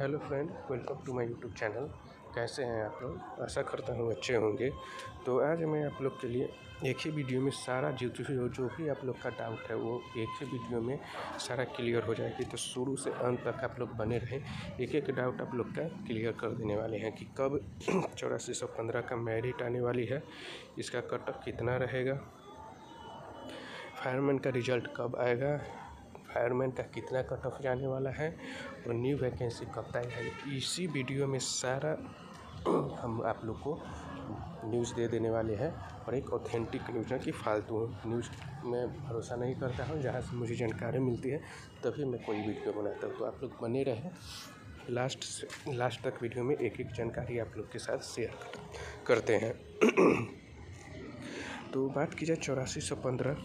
Hello friend, welcome to my YouTube channel. कैसे हैं आप लोग? आशा करता हूँ अच्छे होंगे। तो आज मैं आप लोग के लिए एक ही वीडियो में सारा ज्योतिष जो जो भी आप लोग का डाउट है, वो एक ही वीडियो में सारा क्लियर हो जाएगी। तो शुरू से अंत तक आप लोग बने रहें। एक एक डाउट आप लोग का क्लियर कर देने वाले हैं कि कब चौरासी सौ पंद्रह का मेरिट आने वाली है। इसका कटअप कितना रहेगा? फायरमैन का रिज़ल्ट कब आएगा? फायरमैन का कितना कट ऑफ़ जाने वाला है, और न्यू वैकेंसी कब तक है, इसी वीडियो में सारा हम आप लोग को न्यूज़ दे देने वाले हैं, और एक ऑथेंटिक न्यूज़ है कि फालतू न्यूज़ में भरोसा नहीं करता हूँ, जहाँ से मुझे जानकारी मिलती है, तभी मैं कोई वीडियो बनाता हूँ। तो आप लोग बने रहें लास्ट से लास्ट तक वीडियो में एक एक जानकारी आप लोग के साथ शेयर करते हैं। तो बात की जाए चौरासी सौ पंद्रह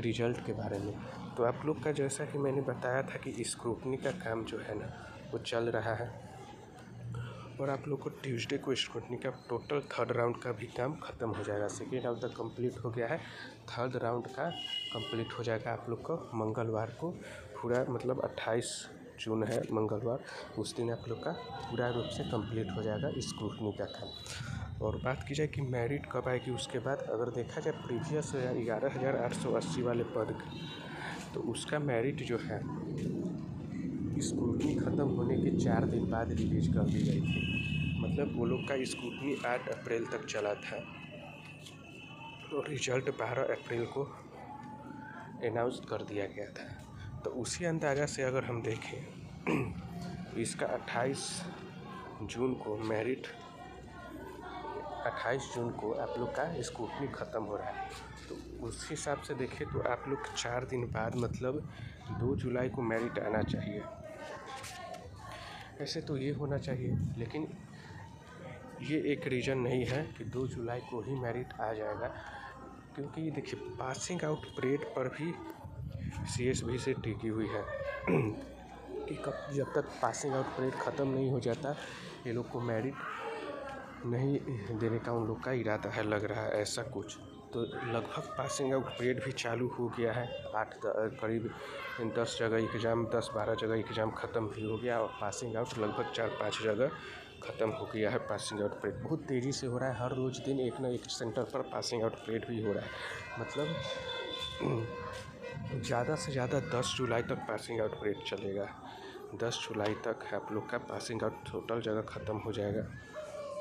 रिज़ल्ट के बारे में। तो आप लोग का जैसा कि मैंने बताया था कि स्क्रूटनी का काम जो है ना, वो चल रहा है। और आप लोग को ट्यूसडे को स्क्रूटनी का टोटल थर्ड राउंड का भी काम ख़त्म हो जाएगा। सेकेंड राउंड तक कंप्लीट हो गया है। थर्ड राउंड का कंप्लीट हो जाएगा आप लोग को मंगलवार को पूरा मतलब अट्ठाईस जून है मंगलवार, उस दिन आप लोग का पूरा रूप से कंप्लीट हो जाएगा स्क्रूटनी का काम। और बात की जाए कि मेरिट कब आएगी, उसके बाद अगर देखा जाए प्रीवियस ग्यारह हज़ार आठ सौ अस्सी वाले पद तो उसका मेरिट जो है स्कूटनी ख़त्म होने के चार दिन बाद रिलीज़ कर दी गई थी। मतलब वो लोग का स्कूटनी आठ अप्रैल तक चला था। और रिज़ल्ट बारह अप्रैल को अनाउंस कर दिया गया था। तो उसी अंदाज़ा से अगर हम देखें, इसका 28 जून को मेरिट 28 जून को आप लोग का स्कूटनी ख़त्म हो रहा है। तो उस हिसाब से देखें तो आप लोग चार दिन बाद मतलब दो जुलाई को मेरिट आना चाहिए। ऐसे तो ये होना चाहिए, लेकिन ये एक रीज़न नहीं है कि दो जुलाई को ही मेरिट आ जाएगा। क्योंकि देखिए पासिंग आउट परेड पर भी सी एस से टिकी हुई है। कि कब, जब तक पासिंग आउट परेड ख़त्म नहीं हो जाता, ये लोग को मेरिट नहीं देने का उन लोग का इरादा है, लग रहा है ऐसा कुछ। तो लगभग पासिंग आउट परेड भी चालू हो गया है। आठ करीब दस जगह एग्ज़ाम दस बारह जगह एग्ज़ाम ख़त्म भी हो गया और पासिंग आउट लगभग चार पाँच जगह ख़त्म हो गया है पासिंग आउट परेड बहुत तेज़ी से हो रहा है, हर रोज़ दिन एक ना एक सेंटर पर पासिंग आउट परेड भी हो रहा है। मतलब ज़्यादा से ज़्यादा दस जुलाई तक पासिंग आउट परेड चलेगा। दस जुलाई तक आप लोग का पासिंग आउट टोटल जगह ख़त्म हो जाएगा।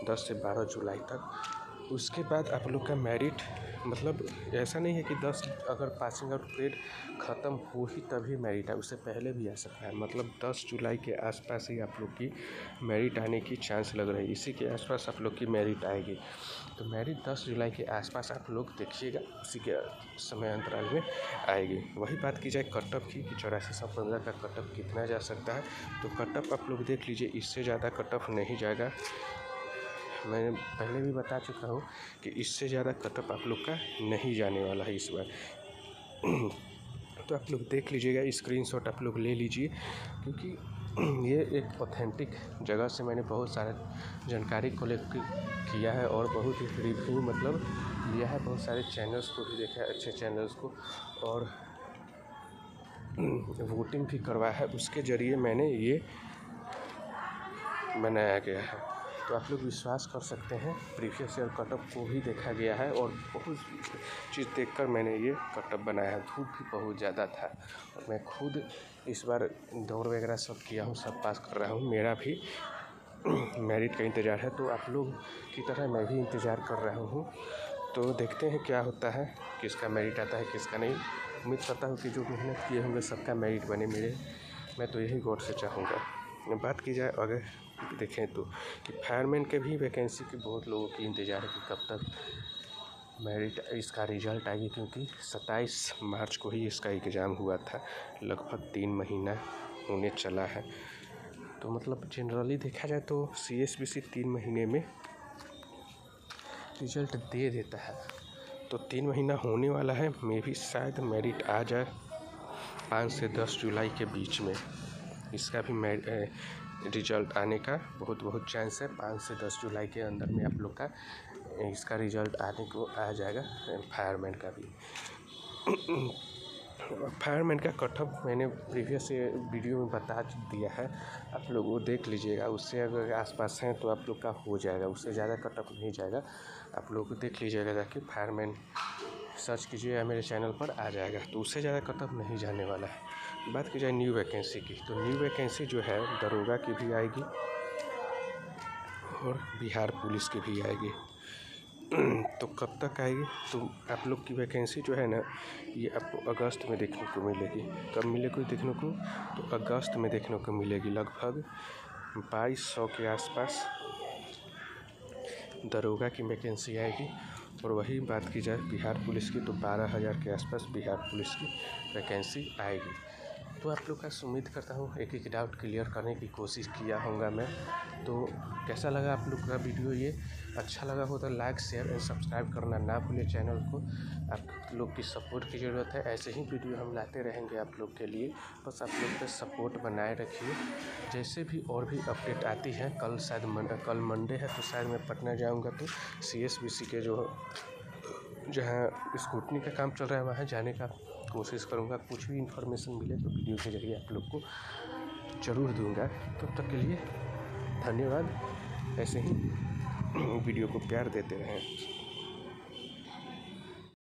दस से बारह जुलाई तक। उसके बाद आप लोग का मेरिट मतलब ऐसा नहीं है कि दस अगर पासिंग आउट परेड ख़त्म हो ही तभी मेरिट है उससे पहले भी आ सकता है। मतलब दस जुलाई के आसपास ही आप लोग की मेरिट आने की चांस लग रही है। इसी के आसपास आप लोग की मेरिट आएगी। तो मेरिट दस जुलाई के आसपास आप लोग देखिएगा, उसी के समय अंतराल में आएगी। वही बात की जाए कटअप की कि चौरासी सौ पंद्रह का कटअप कितना जा सकता है। तो कटअप आप लोग देख लीजिए, इससे ज़्यादा कटअप नहीं जाएगा। मैंने पहले भी बता चुका हूँ कि इससे ज़्यादा कटअप आप लोग का नहीं जाने वाला है इस बार। तो आप लोग देख लीजिएगा स्क्रीनशॉट आप लोग ले लीजिए, क्योंकि ये एक ऑथेंटिक जगह से मैंने बहुत सारा जानकारी कलेक्ट किया है और बहुत ही रिव्यू मतलब लिया है। बहुत सारे चैनल्स को भी देखा है, अच्छे चैनल्स को और वोटिंग भी करवाया है। उसके ज़रिए मैंने ये बनाया गया है। तो आप लोग विश्वास कर सकते हैं प्रीवियस ईयर कटअप को भी देखा गया है और बहुत चीज़ देखकर मैंने ये कटअप बनाया। है धूप भी बहुत ज़्यादा था। और मैं खुद इस बार दौड़ वगैरह सब किया हूँ, सब पास कर रहा हूँ। मेरा भी मेरिट का इंतज़ार है तो आप लोग की तरह मैं भी इंतज़ार कर रहा हूँ। तो देखते हैं क्या होता है, किसका मेरिट आता है, किसका नहीं। उम्मीद करता हूँ कि जो मेहनत किए होंगे, सबका मेरिट बने मेरे मैं तो यही गौर से चाहूँगा। बात की जाए, अगर देखें तो कि फायरमैन के भी वैकेंसी की बहुत लोगों की इंतज़ार है कि कब तक मेरिट इसका रिज़ल्ट आएगी, क्योंकि सत्ताईस मार्च को ही इसका एग्ज़ाम हुआ था। लगभग तीन महीना होने चला है। तो मतलब जनरली देखा जाए तो सी एस बी सी तीन महीने में रिज़ल्ट दे देता है। तो तीन महीना होने वाला है मे भी शायद मेरिट आ जाए पाँच से दस जुलाई के बीच में। इसका भी रिज़ल्ट आने का बहुत बहुत चांस है। पाँच से दस जुलाई के अंदर में आप लोग का इसका रिज़ल्ट आने को आ जाएगा फायरमैन का भी। फायरमैन का कटअप मैंने प्रीवियस वीडियो में बता दिया है। आप लोग वो देख लीजिएगा, उससे अगर आसपास हैं तो आप लोग का हो जाएगा, उससे ज़्यादा कटअप नहीं जाएगा। आप लोग देख लीजिएगा जाके फायरमैन सर्च कीजिएगा मेरे चैनल पर, आ जाएगा। तो उससे ज़्यादा कटअप नहीं जाने वाला है? बात की जाए न्यू वैकेंसी की तो न्यू वैकेंसी जो है, दरोगा की भी आएगी और बिहार पुलिस की भी आएगी। तो कब तक आएगी? तो आप लोग की वैकेंसी जो है ना, ये आपको अगस्त में देखने को मिलेगी। कब मिलेगी देखने को? तो अगस्त में देखने को मिलेगी लगभग बाईस सौ के आसपास दरोगा की वैकेंसी आएगी। और वही बात की जाए, बिहार पुलिस की तो बारह हज़ार के आसपास बिहार पुलिस की वैकेंसी आएगी। तो आप लोग का उम्मीद करता हूँ एक एक डाउट क्लियर करने की कोशिश किया होगा मैं। तो कैसा लगा आप लोग का वीडियो ये? अच्छा लगा हो तो लाइक शेयर एंड सब्सक्राइब करना ना भूलें चैनल को। आप लोग की सपोर्ट की ज़रूरत है। ऐसे ही वीडियो हम लाते रहेंगे आप लोग के लिए। बस आप लोग का सपोर्ट बनाए रखिए। जैसे भी और भी अपडेट आती है, कल शायद मंडे, कल मंडे है तो शायद मैं पटना जाऊँगा तो सी एस बी सी के जो जहाँ स्कूटनी का काम चल रहा है, वहाँ जाने का कोशिश करूँगा, कुछ भी इन्फॉर्मेशन मिले तो वीडियो के ज़रिए आप लोग को ज़रूर दूँगा। तब तक के लिए धन्यवाद। ऐसे ही वीडियो को प्यार देते रहें।